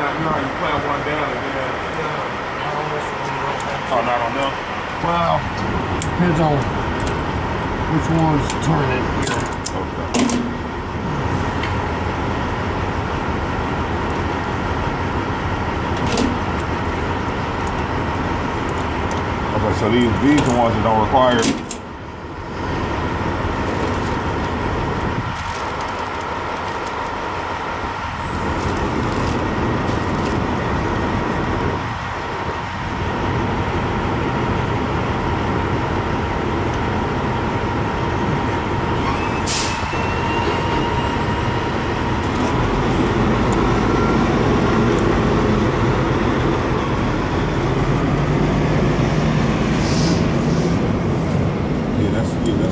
how you clamp one down and then, Oh, not on them. Well, depends on which one's turning here. Okay. Okay, so these these are the ones that don't require. Yeah,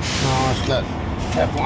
No, it's got Teflon